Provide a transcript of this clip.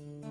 Mm-hmm.